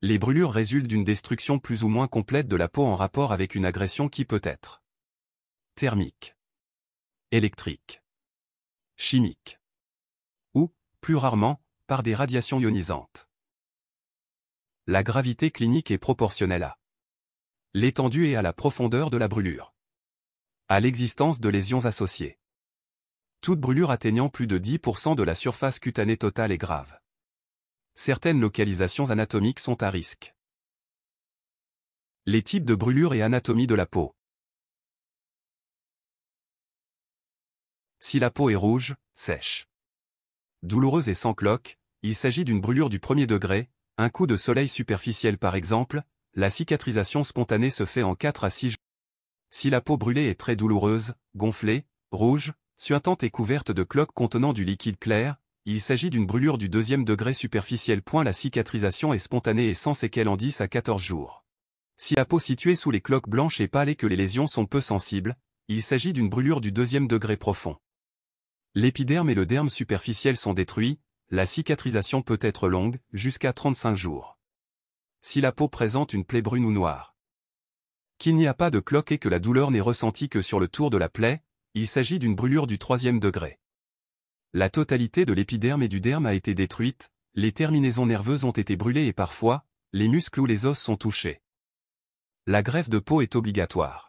Les brûlures résultent d'une destruction plus ou moins complète de la peau en rapport avec une agression qui peut être thermique, électrique, chimique, ou, plus rarement, par des radiations ionisantes. La gravité clinique est proportionnelle à l'étendue et à la profondeur de la brûlure. À l'existence de lésions associées. Toute brûlure atteignant plus de 10% de la surface cutanée totale est grave certaines localisations anatomiques sont à risque. Les types de brûlures et anatomie de la peau. Si la peau est rouge, sèche, douloureuse et sans cloque, il s'agit d'une brûlure du premier degré, un coup de soleil superficiel par exemple, la cicatrisation spontanée se fait en 4 à 6 jours. Si la peau brûlée est très douloureuse, gonflée, rouge, suintante et couverte de cloques contenant du liquide clair, il s'agit d'une brûlure du deuxième degré superficiel. La cicatrisation est spontanée et sans séquelles en 10 à 14 jours. Si la peau située sous les cloques blanches est pâle et que les lésions sont peu sensibles, il s'agit d'une brûlure du deuxième degré profond. L'épiderme et le derme superficiel sont détruits, la cicatrisation peut être longue, jusqu'à 35 jours. Si la peau présente une plaie brune ou noire, qu'il n'y a pas de cloque et que la douleur n'est ressentie que sur le tour de la plaie, il s'agit d'une brûlure du troisième degré. La totalité de l'épiderme et du derme a été détruite, les terminaisons nerveuses ont été brûlées et parfois, les muscles ou les os sont touchés. La greffe de peau est obligatoire.